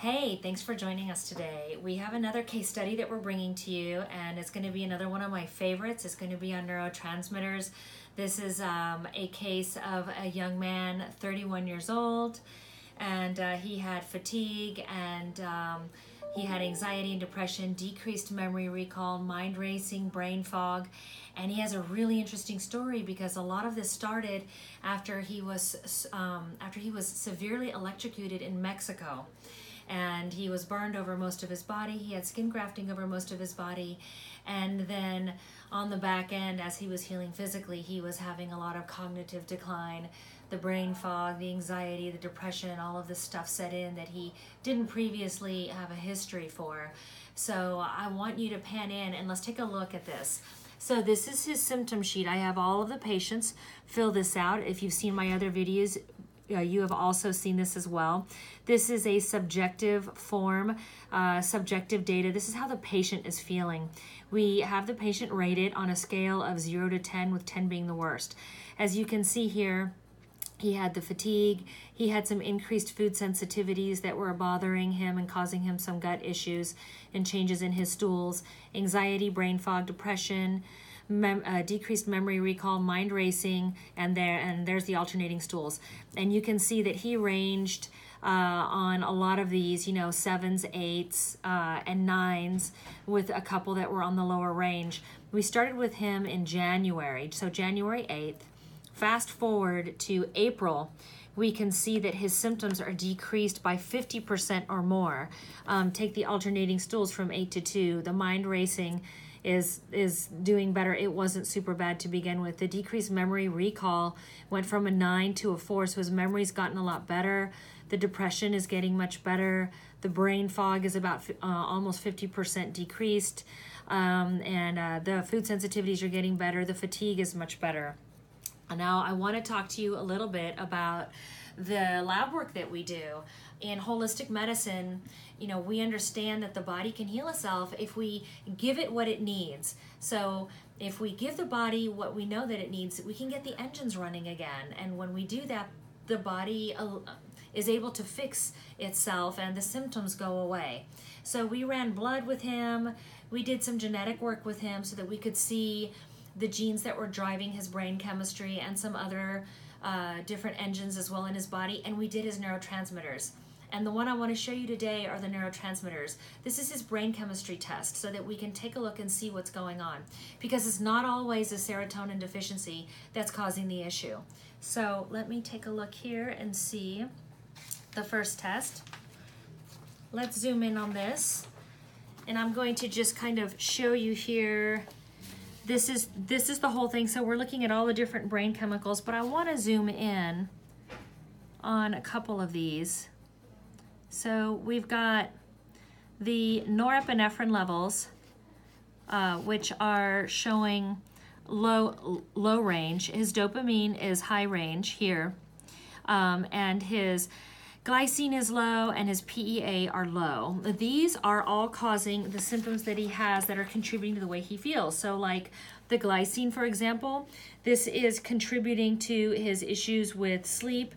Hey, thanks for joining us today. We have another case study that we're bringing to you, and it's going to be another one of my favorites. It's going to be on neurotransmitters. This is um, a case of a young man, 31 years old, and uh, he had fatigue and um, he had anxiety and depression, decreased memory recall, mind racing, brain fog, and he has a really interesting story because a lot of this started after he was um, after he was severely electrocuted in Mexico and he was burned over most of his body. He had skin grafting over most of his body. And then on the back end, as he was healing physically, he was having a lot of cognitive decline. The brain fog, the anxiety, the depression, all of this stuff set in that he didn't previously have a history for. So I want you to pan in and let's take a look at this. So this is his symptom sheet. I have all of the patients fill this out. If you've seen my other videos, uh, you have also seen this as well. This is a subjective form, uh, subjective data. This is how the patient is feeling. We have the patient rated on a scale of 0 to 10, with 10 being the worst. As you can see here, he had the fatigue. He had some increased food sensitivities that were bothering him and causing him some gut issues and changes in his stools, anxiety, brain fog, depression, mem uh, decreased memory recall, mind racing, and there and there's the alternating stools. And you can see that he ranged uh, on a lot of these, you know, sevens, eights, uh, and nines, with a couple that were on the lower range. We started with him in January, so January 8th. Fast forward to April, we can see that his symptoms are decreased by 50% or more. Um, take the alternating stools from 8 to 2, the mind racing is is doing better. It wasn't super bad to begin with. The decreased memory recall went from a 9 to a 4, so his memory's gotten a lot better. The depression is getting much better. The brain fog is about uh, almost 50% decreased. Um, and uh, the food sensitivities are getting better. The fatigue is much better. Now, I want to talk to you a little bit about the lab work that we do in holistic medicine you know we understand that the body can heal itself if we give it what it needs. So if we give the body what we know that it needs we can get the engines running again. And when we do that the body uh, is able to fix itself and the symptoms go away. So we ran blood with him. We did some genetic work with him so that we could see the genes that were driving his brain chemistry and some other uh, different engines as well in his body. And we did his neurotransmitters and the one I want to show you today are the neurotransmitters. This is his brain chemistry test so that we can take a look and see what's going on. Because it's not always a serotonin deficiency that's causing the issue. So let me take a look here and see the first test. Let's zoom in on this. And I'm going to just kind of show you here this is this is the whole thing so we're looking at all the different brain chemicals but I want to zoom in on a couple of these so we've got the norepinephrine levels, uh, which are showing low, low range. His dopamine is high range here, um, and his glycine is low and his PEA are low. These are all causing the symptoms that he has that are contributing to the way he feels. So like the glycine, for example, this is contributing to his issues with sleep,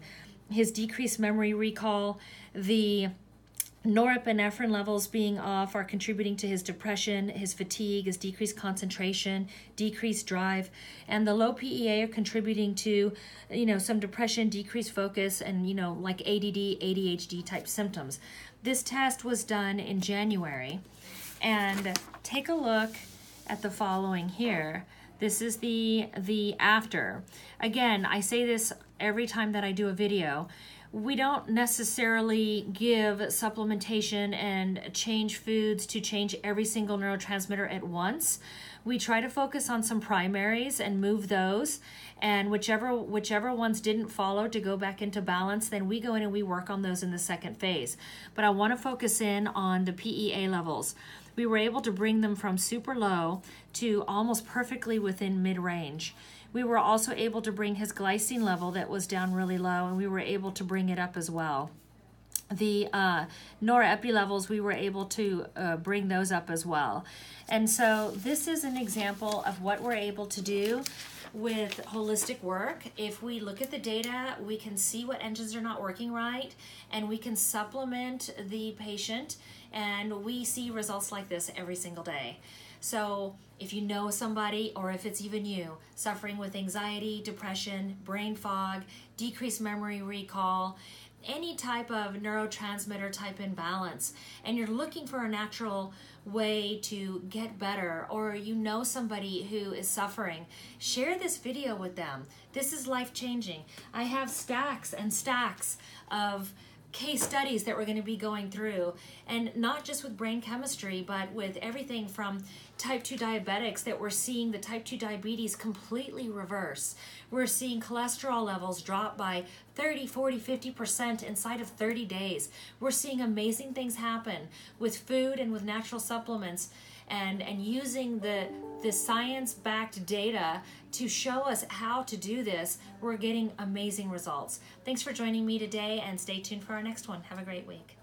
his decreased memory recall, the norepinephrine levels being off are contributing to his depression, his fatigue, his decreased concentration, decreased drive, and the low PEA are contributing to, you know, some depression, decreased focus, and you know, like ADD, ADHD type symptoms. This test was done in January, and take a look at the following here. This is the the after. Again, I say this every time that I do a video we don't necessarily give supplementation and change foods to change every single neurotransmitter at once. We try to focus on some primaries and move those and whichever whichever ones didn't follow to go back into balance, then we go in and we work on those in the second phase. But I want to focus in on the PEA levels. We were able to bring them from super low to almost perfectly within mid-range. We were also able to bring his glycine level that was down really low, and we were able to bring it up as well. The uh, norepi levels, we were able to uh, bring those up as well. And so this is an example of what we're able to do with holistic work. If we look at the data, we can see what engines are not working right and we can supplement the patient and we see results like this every single day. So, if you know somebody, or if it's even you, suffering with anxiety, depression, brain fog, decreased memory recall, any type of neurotransmitter type imbalance, and you're looking for a natural way to get better, or you know somebody who is suffering, share this video with them. This is life changing. I have stacks and stacks of case studies that we're going to be going through and not just with brain chemistry but with everything from type 2 diabetics that we're seeing the type 2 diabetes completely reverse. We're seeing cholesterol levels drop by 30 40 50% inside of 30 days. We're seeing amazing things happen with food and with natural supplements and and using the the science backed data to show us how to do this we're getting amazing results. Thanks for joining me today and stay tuned for our next one. Have a great week